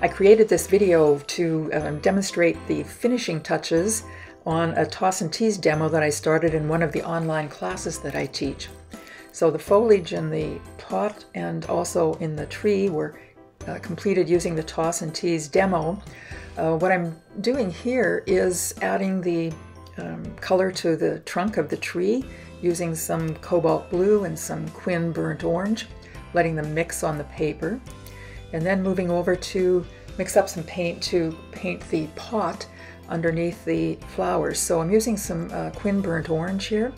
I created this video to um, demonstrate the finishing touches on a toss and tease demo that I started in one of the online classes that I teach. So the foliage in the pot and also in the tree were uh, completed using the toss and tease demo. Uh, what I'm doing here is adding the um, color to the trunk of the tree using some cobalt blue and some quin burnt orange, letting them mix on the paper, and then moving over to mix up some paint to paint the pot underneath the flowers. So I'm using some uh, quin burnt orange here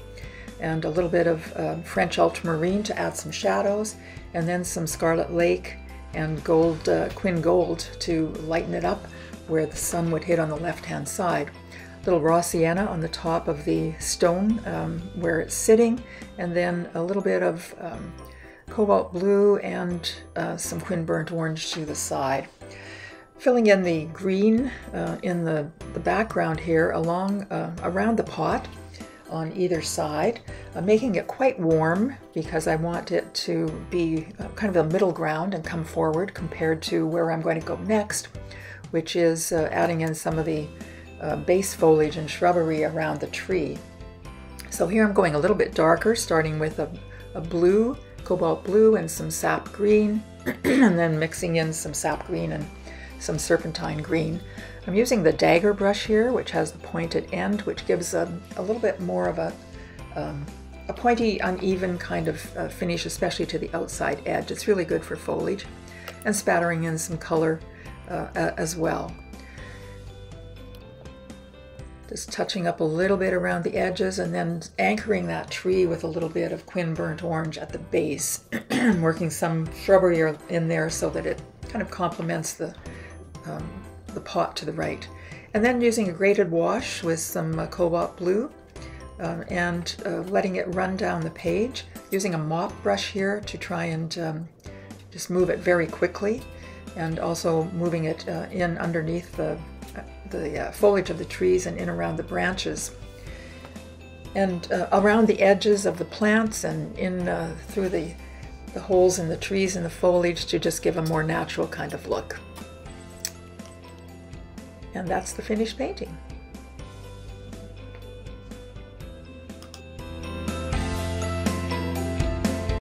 and a little bit of uh, French ultramarine to add some shadows, and then some Scarlet Lake and gold uh, quin gold to lighten it up where the sun would hit on the left hand side. Little raw sienna on the top of the stone um, where it's sitting, and then a little bit of um, cobalt blue and uh, some quin burnt orange to the side. Filling in the green uh, in the, the background here along uh, around the pot on either side, uh, making it quite warm because I want it to be uh, kind of a middle ground and come forward compared to where I'm going to go next, which is uh, adding in some of the base foliage and shrubbery around the tree. So here I'm going a little bit darker, starting with a, a blue, cobalt blue and some sap green, and then mixing in some sap green and some serpentine green. I'm using the dagger brush here, which has the pointed end, which gives a, a little bit more of a, um, a pointy, uneven kind of uh, finish, especially to the outside edge. It's really good for foliage. And spattering in some color uh, as well. Just touching up a little bit around the edges and then anchoring that tree with a little bit of quin burnt orange at the base. working some shrubbery in there so that it kind of complements the um, the pot to the right. And then using a graded wash with some uh, cobalt blue uh, and uh, letting it run down the page. Using a mop brush here to try and um, just move it very quickly and also moving it uh, in underneath the, the uh, foliage of the trees and in around the branches. And uh, around the edges of the plants and in through the, the holes in the trees and the foliage to just give a more natural kind of look. And that's the finished painting.